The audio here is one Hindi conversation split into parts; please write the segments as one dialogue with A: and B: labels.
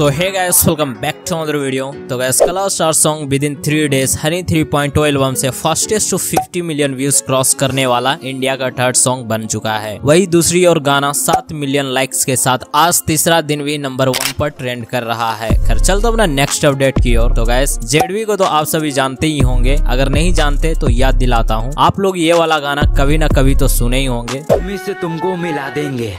A: So hey guys welcome back to another video तो guys Kala star song within three days Honey 3.0 album से fastest to 50 million views cross करने वाला इंडिया का थर्ड सॉन्ग बन चुका है वही दूसरी और गाना 7 मिलियन लाइक्स के साथ आज तीसरा दिन भी नंबर वन पर ट्रेंड कर रहा है। खैर चल तो अपना नेक्स्ट अपडेट की ओर। तो गैस जेडवी को तो आप सभी जानते ही होंगे। अगर नहीं जानते तो याद दिलाता हूँ। आप लोग ये वाला गाना कभी ना कभी तो सुने ही होंगे।
B: तुमको मिला देंगे।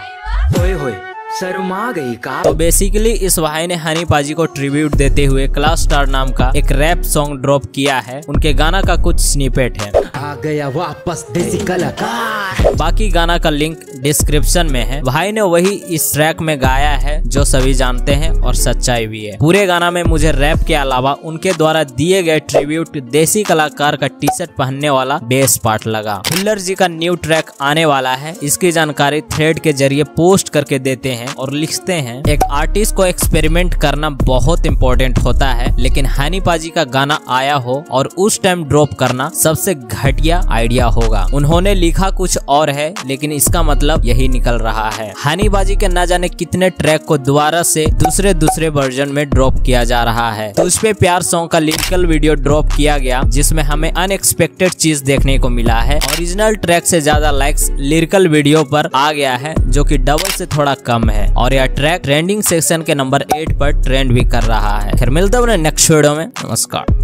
B: होए होए। शर्मा गई का।
A: तो बेसिकली इस भाई ने हनी पाजी को ट्रिब्यूट देते हुए क्लास स्टार नाम का एक रैप सॉन्ग ड्रॉप किया है। उनके गाना का कुछ स्निपेट है।
B: आ गया वापस देसी कलाकार।
A: बाकी गाना का लिंक डिस्क्रिप्शन में है। भाई ने वही इस ट्रैक में गाया है जो सभी जानते हैं और सच्चाई भी है। पूरे गाना में मुझे रैप के अलावा उनके द्वारा दिए गए ट्रिब्यूट देसी कलाकार का टी शर्ट पहनने वाला बेस पार्ट लगा। हिल्लर जी का न्यू ट्रैक आने वाला है। इसकी जानकारी थ्रेड के ज़रिए पोस्ट करके देते हैं। हैं और लिखते हैं। एक आर्टिस्ट को एक्सपेरिमेंट करना बहुत इम्पोर्टेंट होता है, लेकिन हनी का गाना आया हो और उस टाइम ड्रॉप करना सबसे घटिया आइडिया होगा। उन्होंने लिखा कुछ और है, लेकिन इसका मतलब यही निकल रहा है। हनी के न जाने कितने ट्रैक को दोबारा से दूसरे दूसरे वर्जन में ड्रॉप किया जा रहा है। तो उस पे प्यार सॉन्ग का लिरिकल वीडियो ड्रॉप किया गया, जिसमें हमें अनएक्सपेक्टेड चीज़ देखने को मिला है। ओरिजिनल ट्रैक से ज़्यादा लाइक्स लिरिकल वीडियो पर आ गया है, जो कि डबल से थोड़ा कम है और यह ट्रैक ट्रेंडिंग सेक्शन के नंबर एट पर ट्रेंड भी कर रहा है। फिर मिलते हैं नेक्स्ट वीडियो में। नमस्कार।